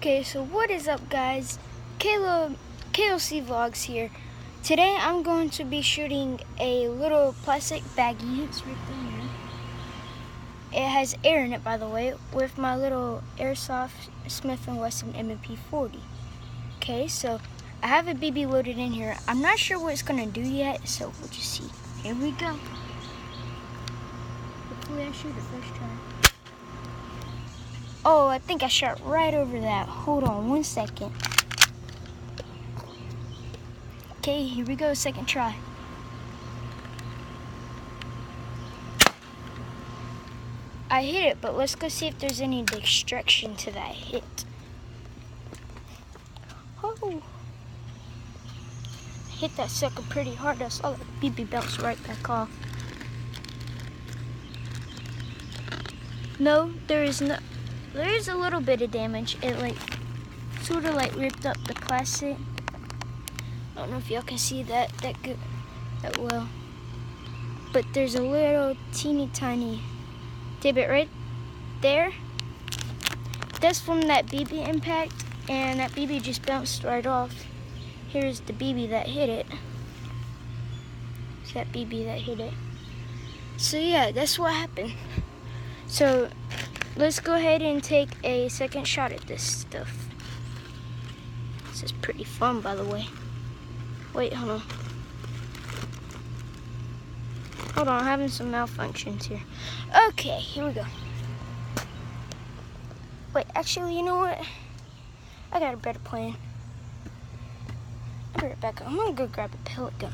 Okay, so what is up guys? Caleb, KLC Vlogs here. Today I'm going to be shooting a little plastic baggie. It's right there. It has air in it by the way, with my little Airsoft Smith & Wesson M&P 40. Okay, so I have a BB loaded in here. I'm not sure what it's gonna do yet, so we'll just see. Here we go. Hopefully I shoot it first try. Oh, I think I shot right over that. Hold on one second. Okay, here we go, second try. I hit it, but let's go see if there's any destruction to that hit. Oh. Hit that sucker pretty hard. I saw that BB bounce right back off. No, there is no there is a little bit of damage. It like sort of like ripped up the plastic. I don't know if y'all can see that that good that well. But there's a little teeny tiny divot right there. That's from that BB impact and that BB just bounced right off. Here's the BB that hit it. It's that BB that hit it. So yeah, that's what happened. So let's go ahead and take a second shot at this stuff. This is pretty fun, by the way. Wait, hold on. Hold on, I'm having some malfunctions here. Okay, here we go. Wait, actually, you know what? I got a better plan. I'll be right back. I'm gonna go grab a pellet gun.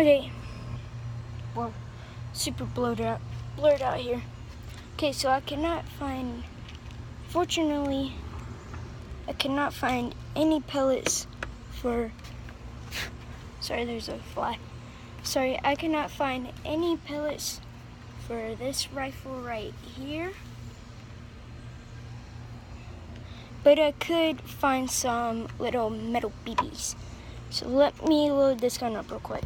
Okay. Well, super blurred out, blurred out here. Okay, so I cannot find, fortunately, I cannot find any pellets for, sorry, there's a fly. Sorry, I cannot find any pellets for this rifle right here. But I could find some little metal BBs. So let me load this gun up real quick.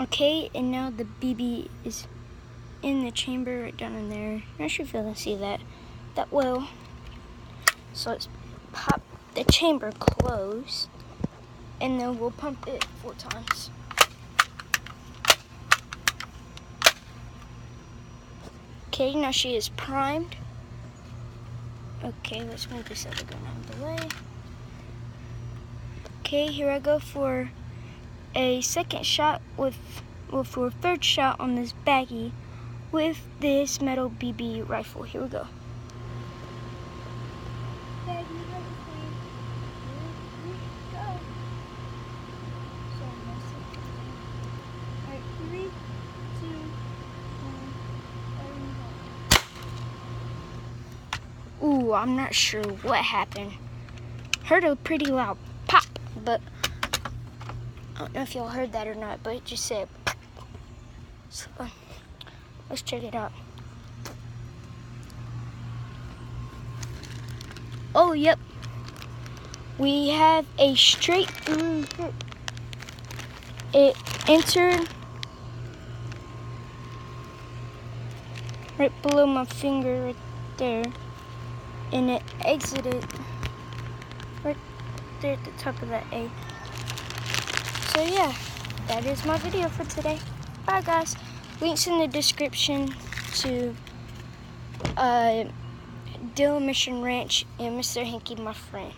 Okay, and now the BB is in the chamber right down in there. I should be able to see that that well. So let's pop the chamber closed and then we'll pump it four times. Okay, now she is primed. Okay, let's move this other gun out of the way. Okay, here I go for a second shot with, well, for a third shot on this baggie with this metal BB rifle. Here we go. Ooh, I'm not sure what happened. Heard a pretty loud pop, but I don't know if y'all heard that or not, but it just said. So, um, let's check it out. Oh, yep. We have a straight hit. It entered right below my finger right there. And it exited right there at the top of that A. So yeah, that is my video for today. Bye guys. Links in the description to uh, Demolition Ranch and Mr. Hanky, my friend.